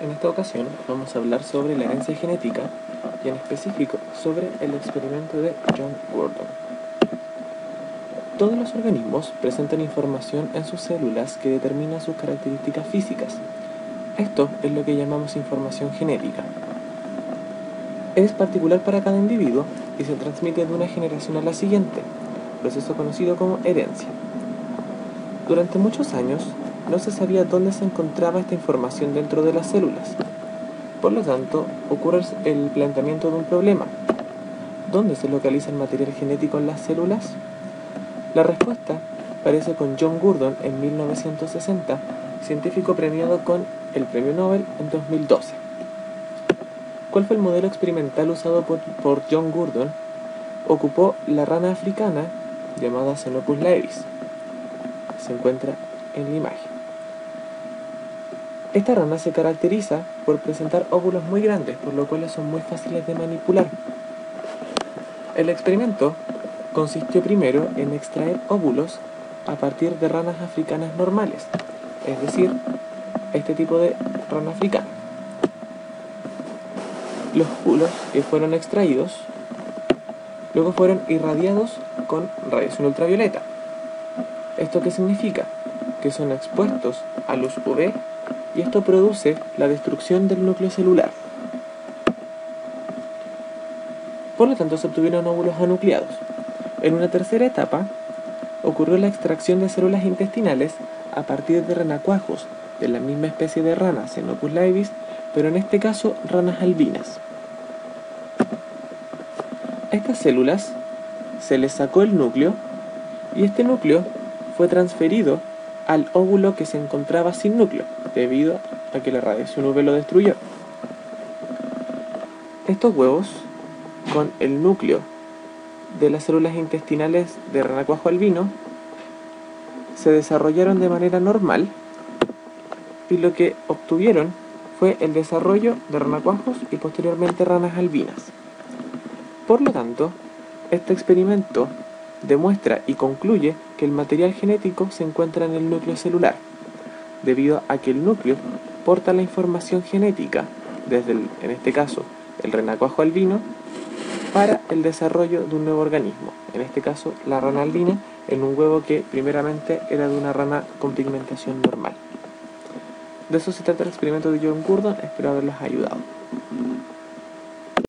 En esta ocasión vamos a hablar sobre la herencia genética y en específico sobre el experimento de John Gordon. Todos los organismos presentan información en sus células que determina sus características físicas. Esto es lo que llamamos información genética. Es particular para cada individuo y se transmite de una generación a la siguiente, proceso conocido como herencia. Durante muchos años, no se sabía dónde se encontraba esta información dentro de las células. Por lo tanto, ocurre el planteamiento de un problema. ¿Dónde se localiza el material genético en las células? La respuesta parece con John Gurdon en 1960, científico premiado con el Premio Nobel en 2012. ¿Cuál fue el modelo experimental usado por, por John Gurdon? Ocupó la rana africana llamada Xenopus laevis. Se encuentra en la imagen. Esta rana se caracteriza por presentar óvulos muy grandes, por lo cual son muy fáciles de manipular. El experimento consistió primero en extraer óvulos a partir de ranas africanas normales, es decir, este tipo de rana africana. Los óvulos que fueron extraídos luego fueron irradiados con radiación ultravioleta. ¿Esto qué significa? Que son expuestos a luz UV y esto produce la destrucción del núcleo celular. Por lo tanto, se obtuvieron óvulos anucleados. En una tercera etapa, ocurrió la extracción de células intestinales a partir de renacuajos de la misma especie de rana, Xenopus laevis, pero en este caso ranas albinas. A estas células se les sacó el núcleo y este núcleo fue transferido al óvulo que se encontraba sin núcleo, debido a que la radiación UV lo destruyó. Estos huevos, con el núcleo de las células intestinales de renacuajo albino, se desarrollaron de manera normal y lo que obtuvieron fue el desarrollo de renacuajos y posteriormente ranas albinas. Por lo tanto, este experimento demuestra y concluye que el material genético se encuentra en el núcleo celular, debido a que el núcleo porta la información genética, desde en este caso el renacuajo albino, para el desarrollo de un nuevo organismo, en este caso la rana albina, en un huevo que primeramente era de una rana con pigmentación normal. De eso se trata el experimento de John Gurdon, espero haberlos ayudado.